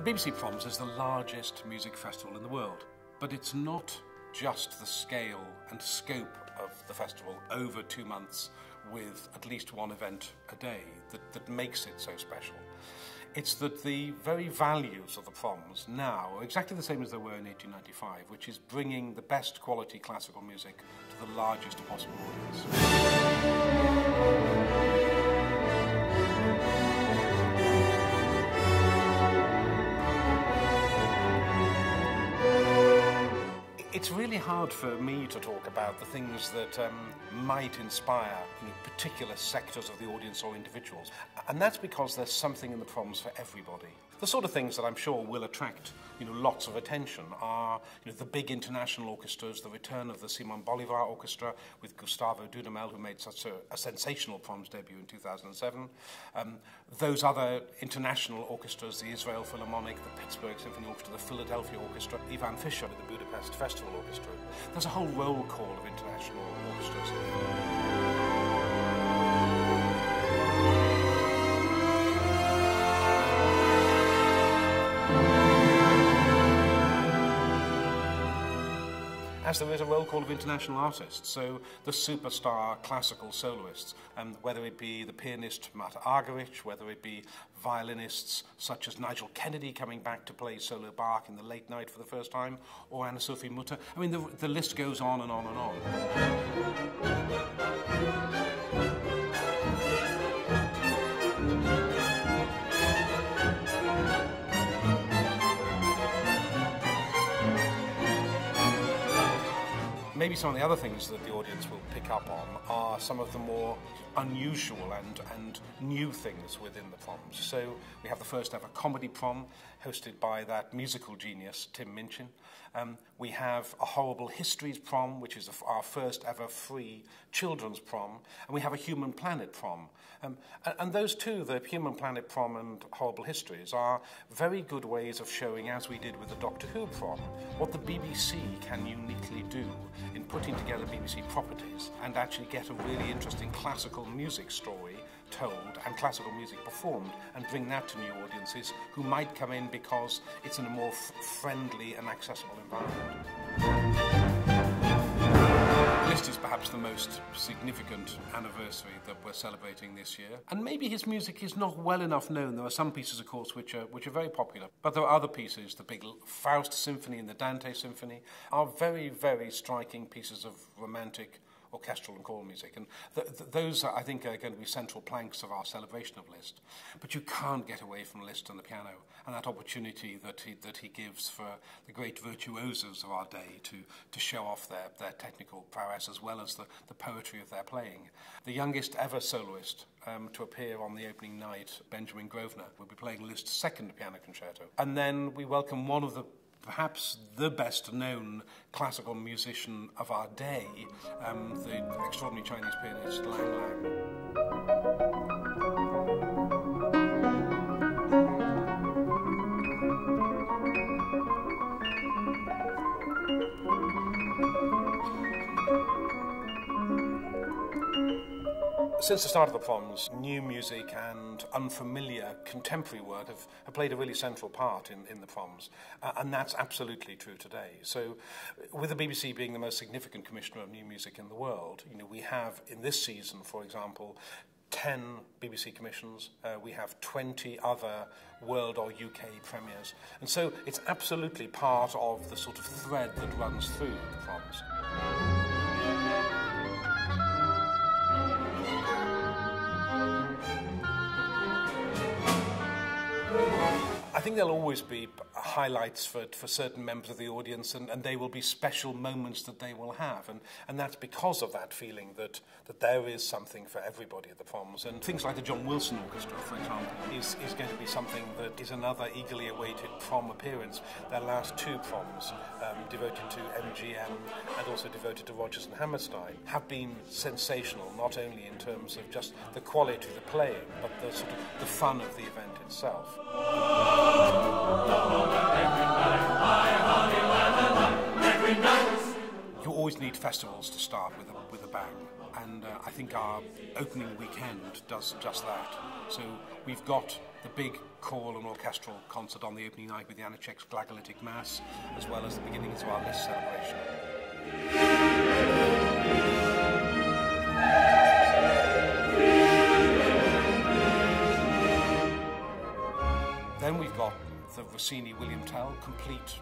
The BBC Proms is the largest music festival in the world, but it's not just the scale and scope of the festival over two months with at least one event a day that, that makes it so special. It's that the very values of the proms now are exactly the same as they were in 1895, which is bringing the best quality classical music to the largest possible audience. It's really hard for me to talk about the things that um, might inspire you know, particular sectors of the audience or individuals. And that's because there's something in the proms for everybody. The sort of things that I'm sure will attract you know, lots of attention are you know, the big international orchestras, the return of the Simon Bolivar Orchestra with Gustavo Dudamel, who made such a, a sensational proms debut in 2007. Um, those other international orchestras, the Israel Philharmonic, the Pittsburgh Symphony Orchestra, the Philadelphia Orchestra, Ivan Fischer, at the Budapest Festival Orchestra. There's a whole roll call of international as there is a roll call of international artists. So the superstar classical soloists, um, whether it be the pianist Martha Argerich, whether it be violinists such as Nigel Kennedy coming back to play solo Bach in the late night for the first time, or Anne-Sophie Mutter. I mean, the, the list goes on and on and on. Maybe some of the other things that the audience will pick up on are some of the more unusual and, and new things within the proms. So we have the first ever comedy prom hosted by that musical genius, Tim Minchin. Um, we have a Horrible Histories prom, which is a, our first ever free children's prom. And we have a Human Planet prom. Um, and, and those two, the Human Planet prom and Horrible Histories, are very good ways of showing, as we did with the Doctor Who prom, what the BBC can uniquely do in putting together BBC properties and actually get a really interesting classical music story told and classical music performed and bring that to new audiences who might come in because it's in a more friendly and accessible environment. list is perhaps the most significant anniversary that we're celebrating this year. And maybe his music is not well enough known. There are some pieces, of course, which are, which are very popular. But there are other pieces, the big Faust Symphony and the Dante Symphony, are very, very striking pieces of romantic orchestral and choral music. And th th those, I think, are going to be central planks of our celebration of Liszt. But you can't get away from Liszt and the piano and that opportunity that he, that he gives for the great virtuosos of our day to, to show off their, their technical prowess as well as the, the poetry of their playing. The youngest ever soloist um, to appear on the opening night, Benjamin Grosvenor, will be playing Liszt's second piano concerto. And then we welcome one of the perhaps the best known classical musician of our day, um, the extraordinary Chinese pianist Lang Lang. Since the start of the proms, new music and unfamiliar contemporary work have, have played a really central part in, in the proms, uh, and that's absolutely true today. So, with the BBC being the most significant commissioner of new music in the world, you know, we have in this season, for example, 10 BBC commissions, uh, we have 20 other world or UK premieres. And so it's absolutely part of the sort of thread that runs through the proms. I think there'll always be highlights for, for certain members of the audience, and, and they will be special moments that they will have. And, and that's because of that feeling that, that there is something for everybody at the proms. And things like the John Wilson Orchestra, for example, is, is going to be something that is another eagerly awaited prom appearance. Their last two proms, um, devoted to MGM and also devoted to Rodgers and Hammerstein, have been sensational, not only in terms of just the quality of the playing, but the, sort of, the fun of the event itself. Festivals to start with a, with a bang. and uh, I think our opening weekend does just that. So we've got the big choral and orchestral concert on the opening night with the Janacek's Glagolitic Mass, as well as the beginnings of our Liszt celebration. Then we've got the Rossini William Tell complete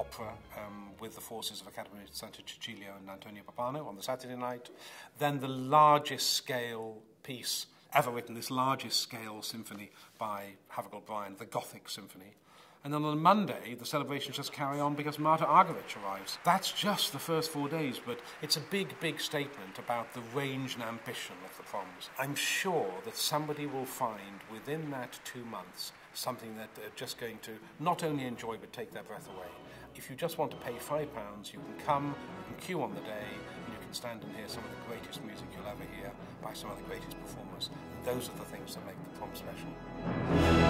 opera um, with the forces of Academy Santa Cecilia and Antonio Pappano on the Saturday night. Then the largest scale piece ever written, this largest scale symphony by Havergal Brian, the Gothic Symphony. And then on Monday, the celebrations just carry on because Martha Argerich arrives. That's just the first four days, but it's a big, big statement about the range and ambition of the proms. I'm sure that somebody will find within that two months something that they're just going to not only enjoy but take their breath away. If you just want to pay five pounds, you can come, can queue on the day, and you can stand and hear some of the greatest music you'll ever hear by some of the greatest performers. Those are the things that make the prom special.